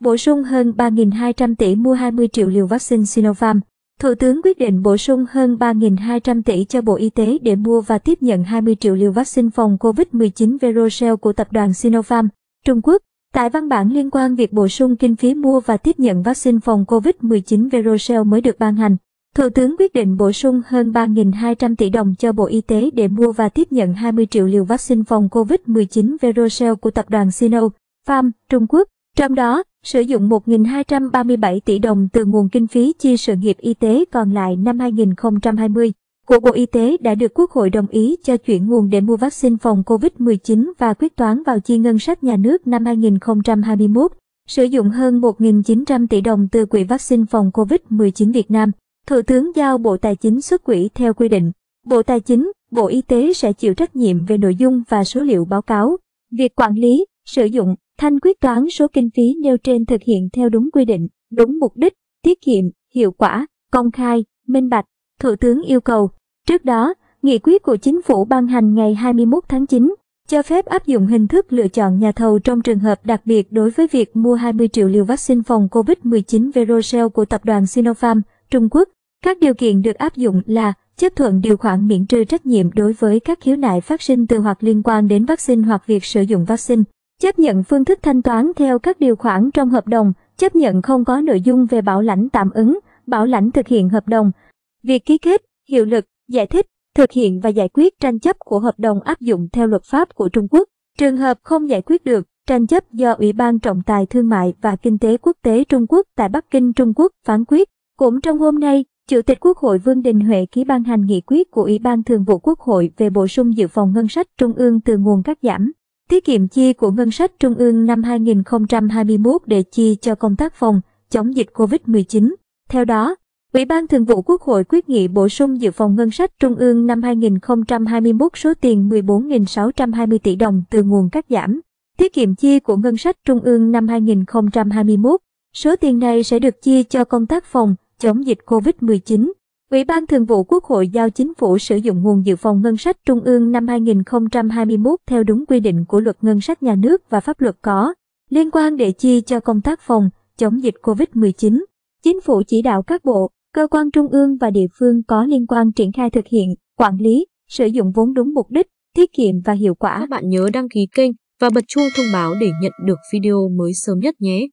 bổ sung hơn 3.200 tỷ mua 20 triệu liều vaccine Sinopharm. Thủ tướng quyết định bổ sung hơn 3.200 tỷ cho Bộ Y tế để mua và tiếp nhận 20 triệu liều vaccine phòng COVID-19 Verocell của tập đoàn Sinopharm, Trung Quốc. Tại văn bản liên quan việc bổ sung kinh phí mua và tiếp nhận vaccine phòng COVID-19 Verocell mới được ban hành, Thủ tướng quyết định bổ sung hơn 3.200 tỷ đồng cho Bộ Y tế để mua và tiếp nhận 20 triệu liều vaccine phòng COVID-19 Verocell của tập đoàn Sinopharm, Trung Quốc. Trong đó, sử dụng 1.237 tỷ đồng từ nguồn kinh phí chi sự nghiệp y tế còn lại năm 2020 của Bộ Y tế đã được Quốc hội đồng ý cho chuyển nguồn để mua vaccine phòng COVID-19 và quyết toán vào chi ngân sách nhà nước năm 2021, sử dụng hơn 1.900 tỷ đồng từ Quỹ vaccine phòng COVID-19 Việt Nam. Thủ tướng giao Bộ Tài chính xuất quỹ theo quy định. Bộ Tài chính, Bộ Y tế sẽ chịu trách nhiệm về nội dung và số liệu báo cáo. Việc quản lý, sử dụng, thanh quyết toán số kinh phí nêu trên thực hiện theo đúng quy định, đúng mục đích, tiết kiệm, hiệu quả, công khai, minh bạch. Thủ tướng yêu cầu. Trước đó, nghị quyết của chính phủ ban hành ngày 21 tháng 9 cho phép áp dụng hình thức lựa chọn nhà thầu trong trường hợp đặc biệt đối với việc mua 20 triệu liều vaccine phòng COVID-19 Verocell của tập đoàn Sinopharm, Trung Quốc. Các điều kiện được áp dụng là chấp thuận điều khoản miễn trừ trách nhiệm đối với các khiếu nại phát sinh từ hoặc liên quan đến vaccine hoặc việc sử dụng vaccine, chấp nhận phương thức thanh toán theo các điều khoản trong hợp đồng, chấp nhận không có nội dung về bảo lãnh tạm ứng, bảo lãnh thực hiện hợp đồng, việc ký kết, hiệu lực, giải thích, thực hiện và giải quyết tranh chấp của hợp đồng áp dụng theo luật pháp của Trung Quốc. Trường hợp không giải quyết được, tranh chấp do Ủy ban Trọng tài Thương mại và Kinh tế Quốc tế Trung Quốc tại Bắc Kinh Trung Quốc phán quyết. Cũng trong hôm nay, Chủ tịch Quốc hội Vương Đình Huệ ký ban hành nghị quyết của Ủy ban Thường vụ Quốc hội về bổ sung dự phòng ngân sách trung ương từ nguồn cắt giảm, tiết kiệm chi của ngân sách trung ương năm 2021 để chi cho công tác phòng, chống dịch COVID-19. Theo đó, Ủy ban Thường vụ Quốc hội quyết nghị bổ sung dự phòng ngân sách trung ương năm 2021 số tiền 14.620 tỷ đồng từ nguồn cắt giảm, tiết kiệm chi của ngân sách trung ương năm 2021. Số tiền này sẽ được chi cho công tác phòng, chống dịch COVID-19. Ủy ban Thường vụ Quốc hội giao chính phủ sử dụng nguồn dự phòng ngân sách trung ương năm 2021 theo đúng quy định của luật ngân sách nhà nước và pháp luật có liên quan để chi cho công tác phòng, chống dịch COVID-19. Chính phủ chỉ đạo các bộ, cơ quan trung ương và địa phương có liên quan triển khai thực hiện, quản lý, sử dụng vốn đúng mục đích, tiết kiệm và hiệu quả. Các bạn nhớ đăng ký kênh và bật chuông thông báo để nhận được video mới sớm nhất nhé.